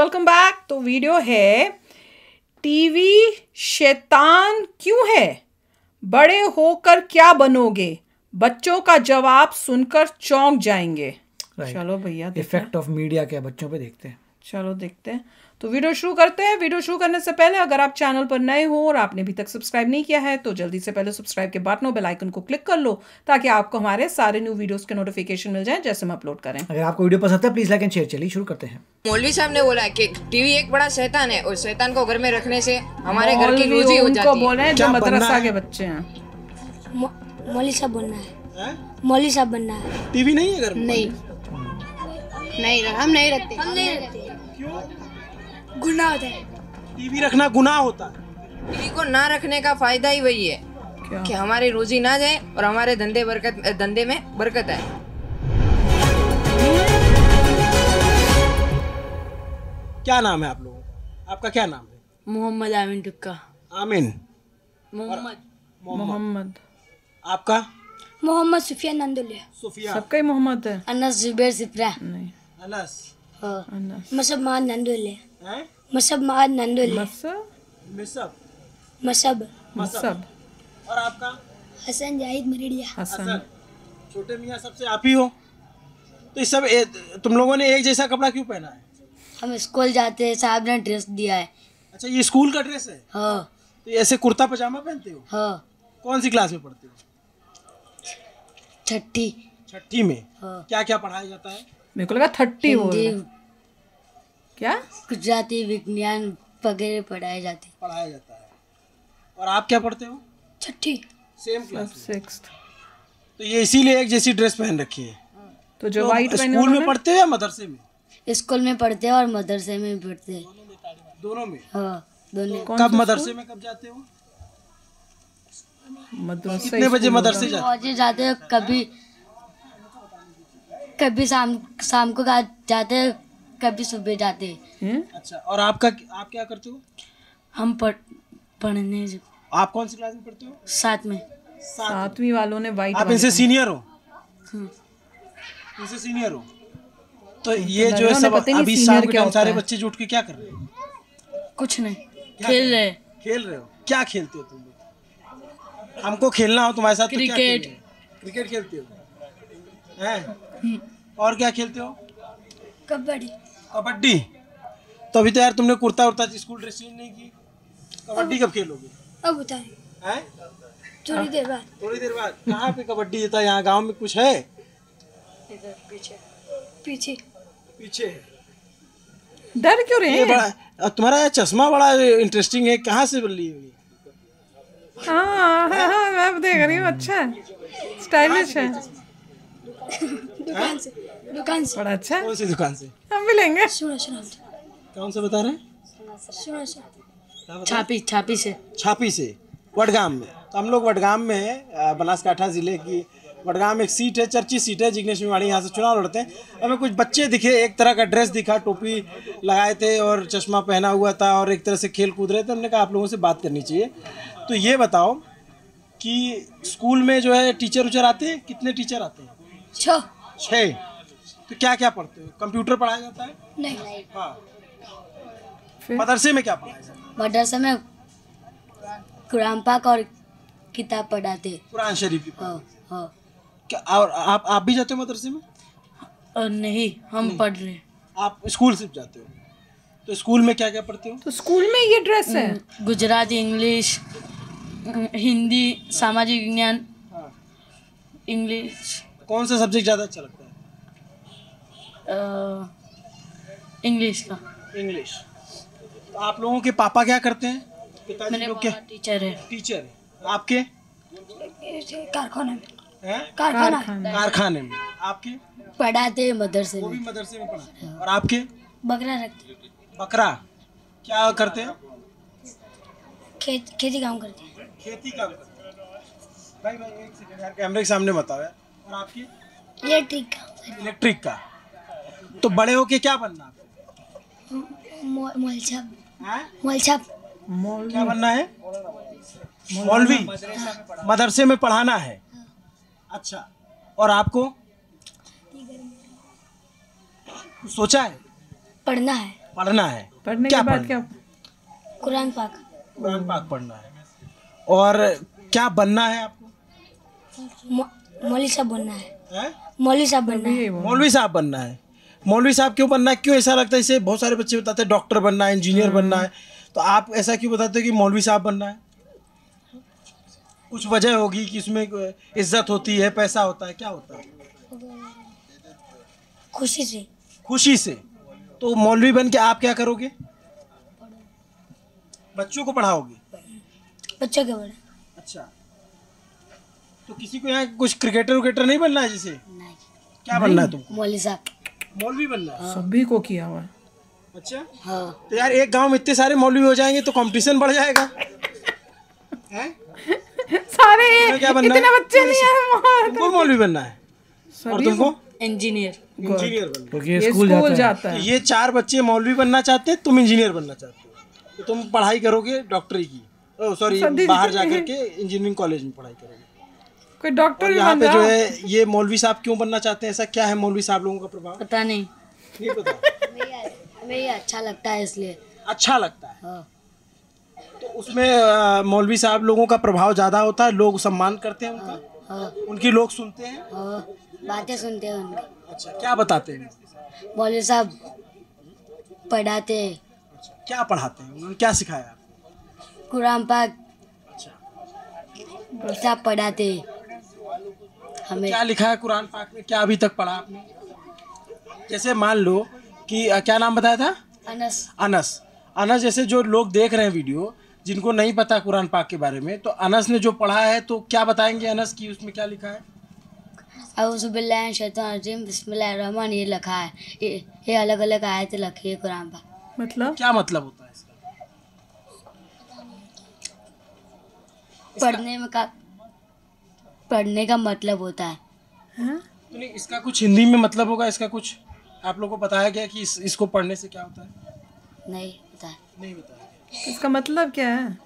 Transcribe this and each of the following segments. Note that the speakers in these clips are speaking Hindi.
वेलकम बैक तो वीडियो है टीवी शैतान क्यों है? बड़े होकर क्या बनोगे? बच्चों का जवाब सुनकर चौंक जाएँगे। Right. चलो भैया इफ़ेक्ट ऑफ़ मीडिया क्या बच्चों पे देखते हैं। चलो देखते हैं। तो वीडियो शुरू करते हैं। वीडियो शुरू करने से पहले अगर आप चैनल पर नए हो और आपने अभी तक सब्सक्राइब नहीं किया है तो जल्दी से पहले सब्सक्राइब के बटन और बेल आइकन को क्लिक कर लो ताकि आपको हमारे सारे न्यू वीडियोस के नोटिफिकेशन मिल जाए जैसे हम अपलोड करें। अगर आपको वीडियो पसंद है प्लीज़ लाइक एंड शेयर चलिए शुरू करते हैं। मौलवी साहब ने बोला कि टीवी एक बड़ा शैतान है और शैतान को घर में रखने से हमारे घर की रोजी हो जाती है। बोल रहे हैं जो मदरसा के बच्चे हैं। मौ- मौली साहब बनना है। मौली साहब बनना है। टीवी नहीं है घर में? नहीं। नहीं हम नहीं रखते। हम नहीं रखते। गुनाह होता है। टीवी रखना गुनाह होता है। टीवी को ना रखने का फ़ायदा ही वही है क्या? कि हमारी रोजी ना जाए और हमारे धंधे बरकत धंधे में बरकत आए। क्या नाम है आप लोगों का? आपका क्या नाम है? मोहम्मद आमिन टुक्का। आमिन। मोहम्मद। मोहम्मद। आपका? मोहम्मद सुफियान नंदुल्ला सुफिया। सबका ही मोहम्मद है। अनस जुबैर सिप्रा नहीं। अनस। हाँ। अनस। नंदुल्ले हैं मसब महाद नंदुल्ले मसब? मसब। मसब। और आपका? हसन जाहिद मरीडिया। हसन। छोटे मियाँ सबसे आप ही हो। तो ये सब ए, तुम लोगों ने एक जैसा कपड़ा क्यों पहना है? हम स्कूल जाते हैं साहब ने ड्रेस दिया है। अच्छा ये स्कूल का ड्रेस है? हाँ। तो ऐसे कुर्ता पजामा पहनते हो? हाँ। कौन सी क्लास में पढ़ते हो? छठी। छठी में? हाँ। क्या क्या पढ़ाया जाता है? मेरे को लगा थर्टी हो। हिंदी क्या? गुजराती विज्ञान वगैरह पढ़ाए जाते। हैं। पढ़ाया जाता है। और आप क्या पढ़ते हो? छठी। सेम क्लास सिक्स तो ये इसीलिए एक जैसी ड्रेस पहन रखी है। तो जो तो वाइट स्कूल में पढ़ते हो या मदरसे में? स्कूल में पढ़ते हैं और मदरसे में भी पढ़ते हैं। दोनों में हाँ दोनों। कौन कब मदरसे में कब जाते हो? मदरसा कितने बजे मदरसे जाते पहुँचे जाते हैं कभी कभी शाम शाम को जाते हैं कभी सुबह जाते। हैं हैं? अच्छा और आपका आप क्या करते हो? हम पढ़ पढ़ने आप कौन सी क्लास में पढ़ते हो? साथ में। सातवीं वालों ने वाइट आप इनसे सीनियर हो? हम्म। इनसे सीनियर हो? तो ये जो है है सब ही अभी शाम के सारे बच्चे जुट के क्या कर रहे हो? कुछ नहीं। खेल रहे खेल रहे हो? क्या खेलते हो तुम लोग? हमको खेलना हो तुम्हारे साथ तो क्रिकेट। क्रिकेट खेलते हो? हैं? और क्या खेलते हो? कबड्डी। कबड्डी। तो अभी तो यार तुमने कुर्ता उर्ता स्कूल ड्रेस चेंज नहीं की। कबड्डी कब खेलोगे? अब बताए। थोड़ी देर बाद। थोड़ी देर बाद? कहाँ पे कबड्डी था यहाँ गाँव में कुछ है? पीछे। पीछे। डर क्यों रहे हैं? बड़ा तुम्हारा ये चश्मा बड़ा इंटरेस्टिंग है। कहाँ से ली हुई हाँ हाँ हाँ मैं देख रही हूँ अच्छा। स्टाइलिश है? दुकान से। दुकान से। बड़ा अच्छा है। कौन सी दुकान से? हम भी लेंगे। सुनो सुनो। कौन सा बता रहे हैं? सुनो सुनो। छापी छापी से। छापी से? वडगाम में। तो हम लोग वडगाम में है बनासकाठा ज़िले की। वडगाम एक सीट है चर्चित सीट है जिग्नेश मेवाड़ी यहाँ से चुनाव लड़ते हैं। हमें कुछ बच्चे दिखे एक तरह का ड्रेस दिखा टोपी लगाए थे और चश्मा पहना हुआ था और एक तरह से खेल कूद रहे थे। हमने कहा आप लोगों से बात करनी चाहिए। तो ये बताओ कि स्कूल में जो है टीचर उचर आते हैं? कितने टीचर आते हैं? छो। छः। तो क्या क्या पढ़ते हो? कंप्यूटर पढ़ाया जाता है? नहीं। हाँ। मदरसे में क्या पढ़ाया जाता है? मदरसे में कुरान पाक और किताब पढ़ाते। कुरान शरीफ की हाँ हाँ। क्या और आप आप भी जाते हो मदरसे में? और नहीं हम नहीं। पढ़ रहे आप स्कूल से जाते हो? तो स्कूल में क्या क्या पढ़ते हो? तो स्कूल में ये ड्रेस है। गुजराती इंग्लिश हिंदी सामाजिक विज्ञान। हाँ। इंग्लिश। कौन सा सब्जेक्ट ज़्यादा अच्छा लगता इंग्लिश का। इंग्लिश तो आप लोगों के पापा क्या करते हैं? पिताजी लोग क्या? टीचर है। टीचर हैं आपके? कारखाना में। कारखाना। कारखाने। में। आपके? पढ़ाते हैं मदरसे वो भी मदरसे में पढ़ाते हैं। और आपके? बकरा रखते बकरा। क्या करते हैं? खेत खेती काम करते हैं। खेती काम करते हैं। भाई भाई एक सेकंड यार कैमरे के सामने बताओ यार। और आपके? इलेक्ट्रिक का। इलेक्ट्रिक का। तो बड़े होके क्या बनना? आपको मोलछाप। हैं? क्या बनना है? मौलवी। मदरसे में पढ़ाना है। अच्छा। और आपको? सोचा है? पढ़ना है। पढ़ना है। पढ़ने क्या के बाद क्या कुरान पाक। कुरान पाक पढ़ना है। और क्या बनना है आपको? मौलवी साहब बनना है। हैं? मौलवी साहब बनना है। मौलवी साहब बनना है। मौलवी साहब क्यों बनना है क्यों ऐसा लगता है? इसे बहुत सारे बच्चे बताते हैं डॉक्टर बनना है इंजीनियर बनना है। तो आप ऐसा क्यों बताते हो कि मौलवी साहब बनना है? कुछ वजह होगी कि इसमें इज़्ज़त होती है पैसा होता है क्या होता है? खुशी से। खुशी से। तो मौलवी बन के आप क्या करोगे? बच्चों को पढ़ाओगे? बच्चों के बड़े अच्छा। तो किसी को यहाँ कुछ क्रिकेटर विकेटर नहीं बनना है जैसे? क्या बनना है तुमको? मौलवी साहब। मौलवी बनना है। सभी को किया हुआ है। अच्छा? हाँ। तो यार एक गाँव में इतने सारे मौलवी हो जाएँगे तो कंपटीशन बढ़ जाएगा। सारे क्या बनना इतने बच्चे नहीं है तुमको मौलवी बनना है। और तुमको? इंजीनियर इंजीनियर बनना क्योंकि स्कूल जाता है। जाता ये चार बच्चे मौलवी बनना चाहते हैं तुम इंजीनियर बनना चाहते हो। तो तुम पढ़ाई करोगे डॉक्टरी की। सॉरी सदी- बाहर जाकर के इंजीनियरिंग कॉलेज में पढ़ाई करोगे। कोई डॉक्टर भी यहाँ पे जो है? ये मौलवी साहब क्यों बनना चाहते हैं ऐसा क्या है मौलवी साहब लोगों का प्रभाव? पता नहीं। नहीं पता। हमें ये अच्छा लगता है इसलिए। अच्छा लगता है? हाँ। तो उसमें मौलवी साहब लोगों का प्रभाव ज़्यादा होता है लोग सम्मान करते हैं उनका? हाँ उनकी लोग सुनते हैं? हाँ बातें सुनते हैं उनकी। अच्छा क्या बताते हैं? मौलवी साहब पढ़ाते हैं। क्या पढ़ाते हैं? उन्होंने क्या सिखाया? कुरान पाक अच्छा। पढ़ाते हैं। हमें क्या लिखा है कुरान पाक में? क्या अभी तक पढ़ा आपने? जैसे मान लो कि क्या नाम बताया था? अनस। अनस। अनस जैसे जो लोग देख रहे हैं वीडियो जिनको नहीं पता कुरान पाक के बारे में तो अनस ने जो पढ़ा है तो क्या बताएँगे अनस की उसमें क्या लिखा है? बिस्मिल्लाहिर्रहमानिर्रहीम ये लिखा है। ये, ये अलग अलग आयत लिखी है कुरान पाक। मतलब? क्या मतलब होता है इसका? पढ़ने में का पढ़ने का मतलब होता है। हाँ? तो नहीं इसका कुछ हिंदी में मतलब होगा इसका कुछ आप लोगों को बताया गया कि इस, इसको पढ़ने से क्या होता है? नहीं है। नहीं बताया इसका मतलब क्या है?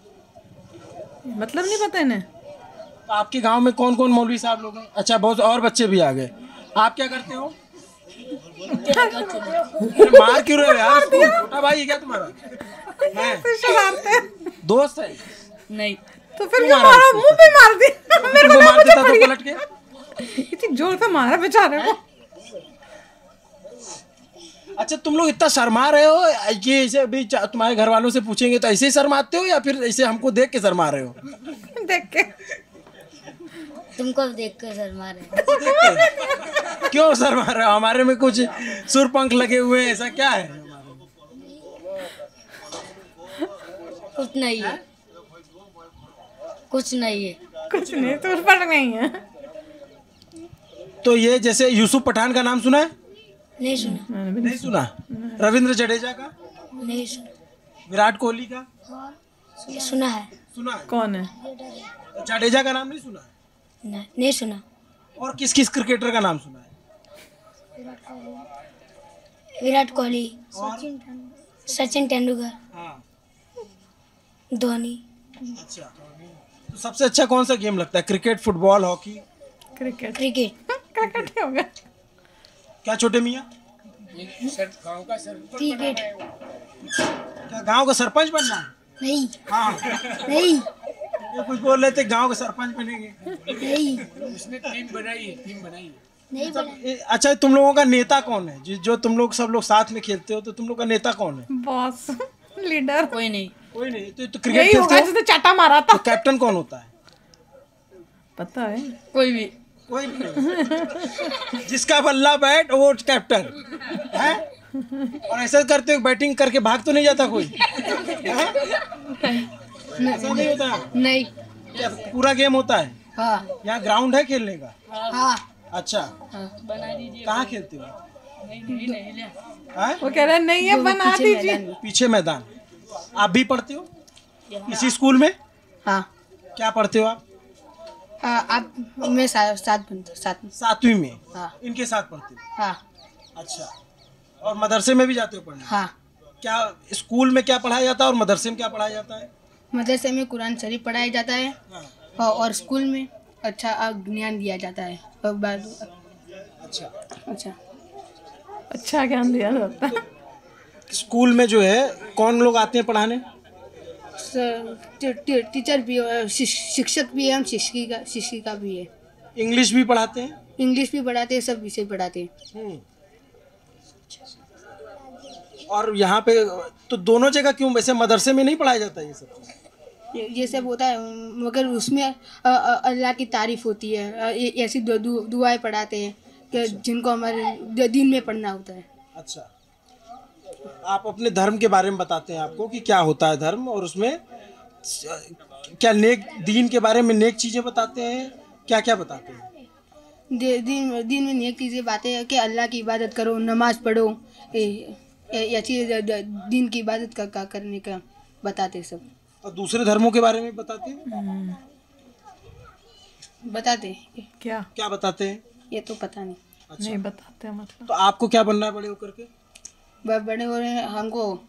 मतलब नहीं पता इन्हें। तो आपके गाँव में कौन कौन मौलवी साहब लोग हैं? अच्छा बहुत और बच्चे भी आ गए। आप क्या करते हो? मार क्यों रहे हो यार? छोटा भाई क्या तुम्हारा? दोस्त है? नहीं। तो फिर क्यों मारा मुँह पे मार दिया मेरे को मार देता तो पलट के इतनी ज़ोर से मारा बेचारे को। अच्छा तुम लोग इतना शर्मा रहे हो? ये ऐसे अभी तुम्हारे घर वालों से पूछेंगे तो ऐसे ही शर्माते हो या फिर ऐसे हमको देख के शर्मा रहे हो? देख के। तुमको देख कर शर्मा रहे हैं। के? क्यों शर्मा रहे हो? हमारे में कुछ सुर पंख लगे हुए हैं ऐसा क्या है? कुछ नहीं है। कुछ नहीं है। कुछ नहीं तो पर नहीं है। तो ये जैसे यूसुफ पठान का नाम सुना है? नहीं सुना। नहीं सुना। रविंद्र जडेजा का? नहीं सुना। विराट कोहली का? ये सुना। है। सुना है? कौन है? जडेजा का नाम नहीं सुना? है नहीं, नहीं सुना। और किस किस क्रिकेटर का नाम सुना है? विराट कोहली। सचिन तेंदुलकर। हाँ। धोनी। अच्छा तो सबसे अच्छा कौन सा गेम लगता है? Cricket football hockey? Cricket. Cricket. Cricket ही हो गया क्या छोटे मियाँ? क्रिकेट। क्या गाँव का सरपंच बनना है? नहीं। हाँ। नहीं। ये कुछ बोल रहे थे गाँव के सरपंच बनेंगे। नहीं। नहीं बना ए, अच्छा तुम लोगों का नेता कौन है? जो तुम लोग सब लोग साथ में खेलते हो तो तुम लोग का नेता कौन है? Boss leader. कोई नहीं। कोई नहीं तो, तो क्रिकेट खेलते हो? जिसने चाटा मारा था। तो कैप्टन कौन होता है? पता है कोई भी। कोई भी नहीं जिसका बल्ला बैट वो कैप्टन है? और ऐसा करते हो बैटिंग करके भाग तो नहीं जाता कोई? ऐसा नहीं होता? नहीं। पूरा गेम होता है? हाँ। यहाँ ग्राउंड है खेलने का? हाँ। अच्छा। बना दीजिए। कहाँ खेलते हो नहीं नहीं नहीं ले वो कह रहे हैं, नहीं है बना दीजिए। पीछे मैदान। आप भी पढ़ते हो? इसी स्कूल में? हाँ। क्या पढ़ते हो आप? आप मैं साथ साथ में सातवीं में? हाँ। इनके साथ पढ़ते हो? हाँ। अच्छा। और मदरसे में भी जाते हो पढ़ने? हाँ। क्या स्कूल में क्या पढ़ाया जाता है और मदरसे में क्या पढ़ाया जाता है? मदरसे में कुरान शरीफ पढ़ाया जाता है। हाँ, और स्कूल में अच्छा ज्ञान दिया जाता है। और बाद अच्छा। अच्छा। अच्छा ज्ञान दिया जाता है। स्कूल में जो है कौन लोग आते हैं पढ़ाने? टीचर भी शिक्षक भी है हम शिक्षिका शिक्षिका भी है। इंग्लिश भी पढ़ाते हैं? इंग्लिश भी पढ़ाते हैं सब विषय पढ़ाते हैं। और यहाँ पे तो दोनों जगह क्यों वैसे मदरसे में नहीं पढ़ाया जाता ये सब? ये सब होता है मगर उसमें अल्लाह की तारीफ़ होती है ऐसी दुआएँ पढ़ाते हैं कि जिनको हमारे दिन में पढ़ना होता है। अच्छा। आप अपने धर्म के बारे में बताते हैं आपको कि क्या होता है धर्म और उसमें क्या नेक दीन के बारे में नेक चीज़ें बताते हैं क्या क्या बताते हैं? दिन दिन में नेक चीज़ें बातें हैं कि अल्लाह की इबादत करो नमाज़ पढ़ो द- द- दिन की इबादत का, का करने का बताते सब। और दूसरे धर्मों के बारे में बताते हैं? बताते हैं। क्या? क्या बताते हैं? ये तो पता नहीं। अच्छा। नहीं बताते हैं मतलब। तो आपको क्या बनना है बड़े होकर के? बड़े हो रहे हैं हमको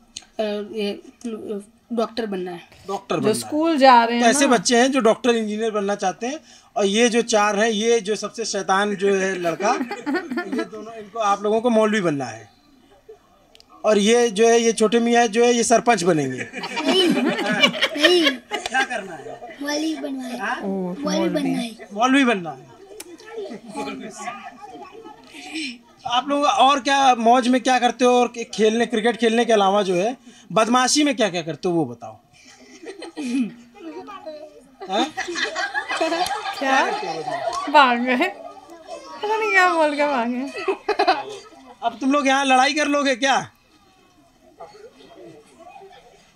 डॉक्टर बनना है। डॉक्टर जो स्कूल जा रहे तो हैं ऐसे बच्चे हैं जो डॉक्टर इंजीनियर बनना चाहते हैं और ये जो चार हैं ये जो सबसे शैतान जो है लड़का ये दोनों इनको आप लोगों को मौलवी बनना है। और ये जो है ये छोटे मियाँ जो है ये सरपंच बनेंगे। क्या करना है? वाली बनना है। मौलवी बनना है। आप लोग और क्या मौज में क्या करते हो और खेलने क्रिकेट खेलने के अलावा जो है बदमाशी में क्या क्या करते हो वो बताओ। क्या? भाग पता नहीं क्या बोल के भागे। अब तुम लोग यहाँ लड़ाई कर लोगे क्या?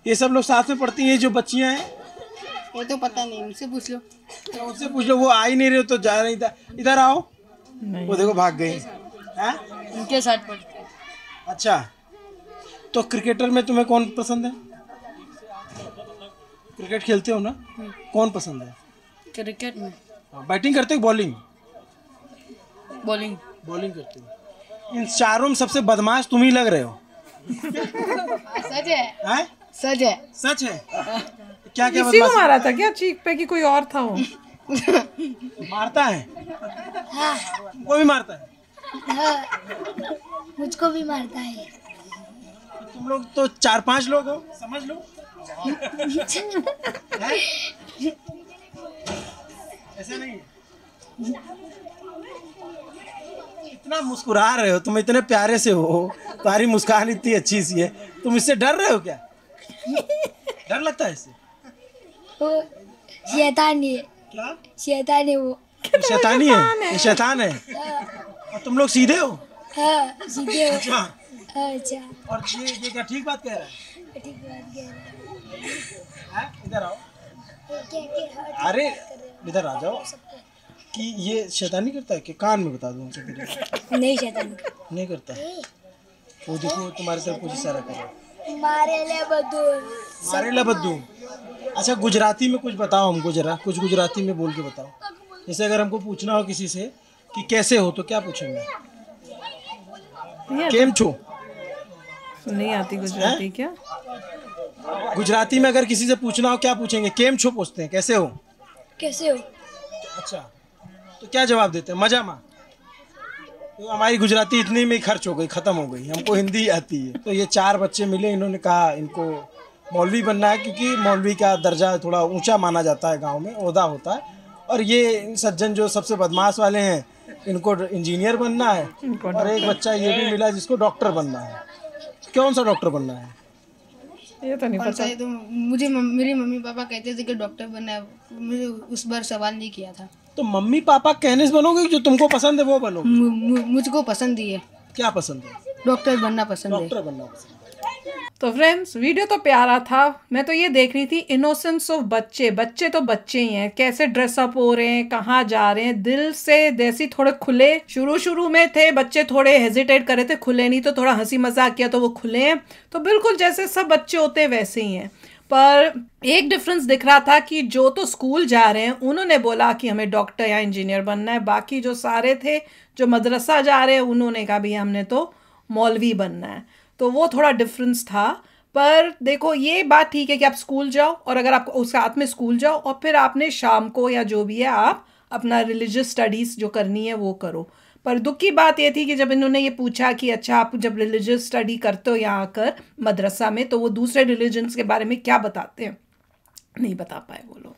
ये सब लोग साथ में पढ़ती हैं जो बच्चियाँ हैं। ये तो पता नहीं उनसे पूछ लो। तो उनसे पूछ लो वो आ ही नहीं रहे तो जा रहे था इधर। आओ। वो देखो भाग गई। हैं? उनके साथ पढ़ते हैं अच्छा। तो क्रिकेटर में तुम्हें कौन पसंद है? क्रिकेट खेलते हो ना? कौन पसंद है? क्रिकेट में। बैटिंग करते हो बॉलिंग बॉलिंग बॉलिंग करते हो। इन चारों में सबसे बदमाश तुम ही लग रहे हो। सच है? हैं? सच है। सच है? क्या क्या इसी को बदमाश? मारा था क्या? चीख पे कि कोई और था वो? मारता है? वो भी मारता है हाँ? मुझको भी मारता है। तुम लोग तो चार पाँच लोग हो समझ लो। हैं? ऐसा नहीं इतना मुस्कुरा रहे हो तुम इतने प्यारे से हो तुम्हारी मुस्कान इतनी अच्छी सी है। तुम इससे डर रहे हो क्या? डर लगता है इससे? शैतान है। क्या? शैतान वो। शैतानी है शैतान है। और तुम लोग सीधे हो? हाँ सीधे हो। अच्छा। अच्छा। और ये ये क्या ठीक बात कह रहा है? ठीक बात कह रहे हैं? इधर आओ। क्या अरे इधर आ जाओ। कि ये शैतानी करता है कि कान में बता दूँ उनसे? नहीं शैतान नहीं करता। वो देखो तुम्हारी तरफ़ कुछ इशारा कर रहा है। मारे ले बदू बद्दू अच्छा गुजराती में कुछ बताओ हमको जरा। कुछ गुजराती में बोल के बताओ। जैसे अगर हमको पूछना हो किसी से कि कैसे हो तो क्या पूछेंगे? केम छो? नहीं आती गुजराती क्या? गुजराती में अगर किसी से पूछना हो क्या पूछेंगे? केम छो पूछते हैं कैसे हो? कैसे हो? अच्छा तो क्या जवाब देते हैं? मज़ा माँ तो हमारी गुजराती इतनी में खर्च हो गई ख़त्म हो गई हमको हिंदी आती है। तो ये चार बच्चे मिले इन्होंने कहा इनको मौलवी बनना है क्योंकि मौलवी का दर्जा थोड़ा ऊँचा माना जाता है गाँव में ओहदा होता है। और ये सज्जन जो सबसे बदमाश वाले हैं इनको इंजीनियर बनना है और एक बच्चा ये भी मिला जिसको डॉक्टर बनना है। कौन सा डॉक्टर बनना है? ये तो नहीं पता। तो मुझे मम- मेरे मम्मी पापा कहते थे कि डॉक्टर बनना है। मुझे उस बार सवाल नहीं किया था। तो मम्मी पापा कहने से बनोगे जो तुमको पसंद है वो बनोगे? मुझको पसंद ही है। क्या पसंद है? डॉक्टर बनना पसंद है। डॉक्टर बनना पसंद है। तो फ्रेंड्स वीडियो तो प्यारा था। मैं तो ये देख रही थी इनोसेंस ऑफ़ बच्चे। बच्चे तो बच्चे ही हैं। कैसे ड्रेसअप हो रहे हैं, कहाँ जा रहे हैं? दिल से देसी थोड़े खुले शुरू शुरू में थे, बच्चे थोड़े हेजिटेट करे थे, खुले नहीं तो थोड़ा हँसी मज़ाक किया तो वो खुले हैं। तो बिल्कुल जैसे सब बच्चे होते वैसे ही हैं। पर एक डिफरेंस दिख रहा था कि जो तो स्कूल जा रहे हैं, उन्होंने बोला कि हमें डॉक्टर या इंजीनियर बनना है। बाकी जो सारे थे, जो मदरसा जा रहे हैं, उन्होंने कहा भी हमने तो मौलवी बनना है। तो वो थोड़ा डिफरेंस था। पर देखो ये बात ठीक है कि आप स्कूल जाओ और अगर आप उस साथ में स्कूल जाओ और फिर आपने शाम को या जो भी है आप अपना रिलीजियस स्टडीज़ जो करनी है वो करो। पर दुख की बात ये थी कि जब इन्होंने ये पूछा कि अच्छा आप जब रिलीजियस स्टडी करते हो यहाँ आकर मदरसा में तो वो दूसरे रिलीजन्स के बारे में क्या बताते हैं? नहीं बता पाए वो लोग।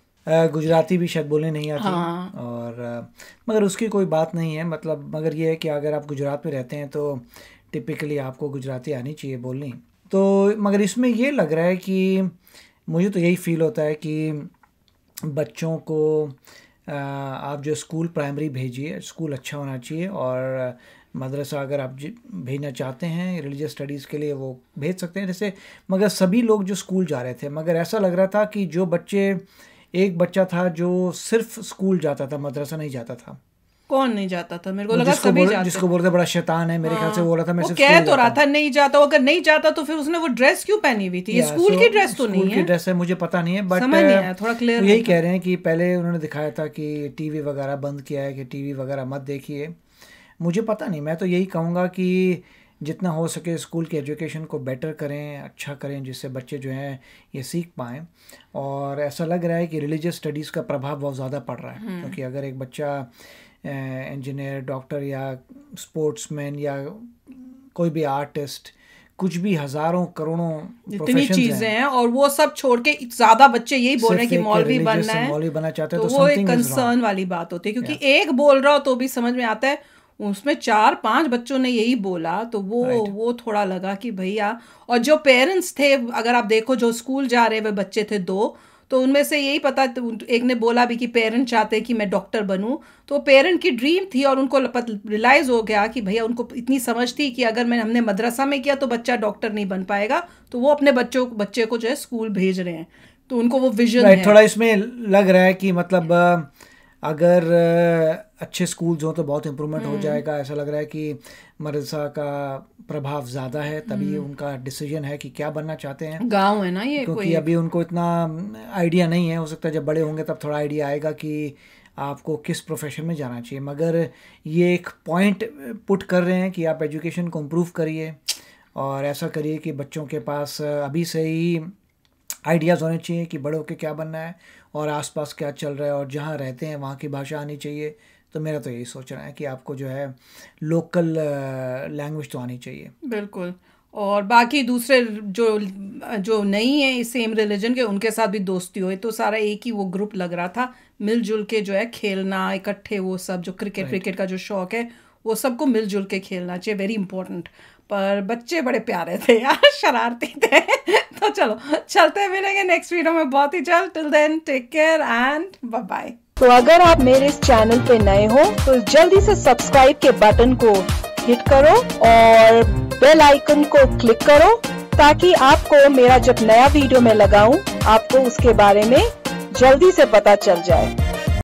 गुजराती भी शायद बोलने नहीं आती। हाँ। और मगर उसकी कोई बात नहीं है। मतलब मगर ये है कि अगर आप गुजरात में रहते हैं तो टिपिकली आपको गुजराती आनी चाहिए बोलनी। तो मगर इसमें ये लग रहा है कि मुझे तो यही फील होता है कि बच्चों को आप जो स्कूल प्राइमरी भेजिए स्कूल अच्छा होना चाहिए और मदरसा अगर आप भेजना चाहते हैं रिलीजियस स्टडीज़ के लिए वो भेज सकते हैं। जैसे मगर सभी लोग जो स्कूल जा रहे थे, मगर ऐसा लग रहा था कि जो बच्चे, एक बच्चा था जो सिर्फ़ स्कूल जाता था, मदरसा नहीं जाता था। कौन नहीं जाता था? मेरे को लगा जिसको सभी जाते जिसको बोलते बड़ा शैतान है मेरे ख्याल से बोल था मैं वो कह तो रहा था नहीं जाता अगर नहीं जाता तो फिर उसने वो ड्रेस क्यों पहनी हुई थी? स्कूल की ड्रेस तो नहीं है। ड्रेस है मुझे पता नहीं है बट समझ नहीं आया, थोड़ा clear यही कह रहे हैं कि पहले उन्होंने दिखाया था कि टीवी वगैरह बंद किया है कि टीवी वगैरह मत देखिए। मुझे पता नहीं मैं तो यही कहूँगा कि जितना हो सके स्कूल की एजुकेशन को बेटर करें अच्छा करें जिससे बच्चे जो हैं ये सीख पाएँ। और ऐसा लग रहा है कि रिलीजियस स्टडीज़ का प्रभाव बहुत ज़्यादा पड़ रहा है क्योंकि अगर एक बच्चा इंजीनियर डॉक्टर या स्पोर्ट्समैन या कोई भी आर्टिस्ट कुछ भी हज़ारों करोड़ों इतनी चीज़ें हैं और वो सब छोड़ के ज़्यादा बच्चे यही बोल रहे हैं कि मौलवी बनना है मौलवी बनना चाहते हैं तो तो वो एक. कंसर्न वाली बात होती है क्योंकि एक बोल रहा हो तो भी समझ में आता है उसमें चार पाँच बच्चों ने यही बोला तो वो right. वो थोड़ा लगा कि भैया और जो पेरेंट्स थे अगर आप देखो जो स्कूल जा रहे हुए बच्चे थे दो तो उनमें से यही पता एक ने बोला भी कि पेरेंट चाहते हैं कि मैं डॉक्टर बनूं। तो पेरेंट की ड्रीम थी और उनको रियलाइज़ हो गया कि भैया उनको इतनी समझ थी कि अगर मैं हमने मदरसा में किया तो बच्चा डॉक्टर नहीं बन पाएगा। तो वो अपने बच्चों बच्चे को जो है स्कूल भेज रहे हैं। तो उनको वो विजन right, है। थोड़ा इसमें लग रहा है कि मतलब अगर अच्छे स्कूल्स हों तो बहुत इम्प्रूवमेंट हम्म। हो जाएगा। ऐसा लग रहा है कि मदरसा का प्रभाव ज़्यादा है तभी हम्म। उनका डिसीज़न है कि क्या बनना चाहते हैं। गाँव है ना ये क्योंकि कोई? अभी उनको इतना आइडिया नहीं है। हो सकता है जब बड़े होंगे तब थोड़ा आइडिया आएगा कि आपको किस प्रोफेशन में जाना चाहिए। मगर ये एक पॉइंट पुट कर रहे हैं कि आप एजुकेशन को इम्प्रूव करिए और ऐसा करिए कि बच्चों के पास अभी से ही आइडियाज़ होने चाहिए कि बड़े होकर क्या बनना है। और आसपास क्या चल रहा है और जहाँ रहते हैं वहाँ की भाषा आनी चाहिए। तो मेरा तो यही सोच रहा है कि आपको जो है लोकल लैंग्वेज तो आनी चाहिए। बिल्कुल। और बाकी दूसरे जो जो नहीं है सेम रिलीजन के उनके साथ भी दोस्ती हुई तो सारा एक ही वो ग्रुप लग रहा था। मिलजुल के जो है खेलना इकट्ठे वो सब जो क्रिकेट क्रिकेट का जो शौक है वो सबको मिलजुल के खेलना चाहिए वेरी इंपॉर्टेंट पर बच्चे बड़े प्यारे थे यार, शरारती थे। तो चलो, चलते मिलेंगे नेक्स्ट वीडियो में। बहुत ही जल्द। Till then take care and bye bye तो अगर आप मेरे इस चैनल पे नए हो तो जल्दी से सब्सक्राइब के बटन को हिट करो और बेल आइकन को क्लिक करो ताकि आपको मेरा जब नया वीडियो मैं लगाऊँ, आपको उसके बारे में जल्दी से पता चल जाए।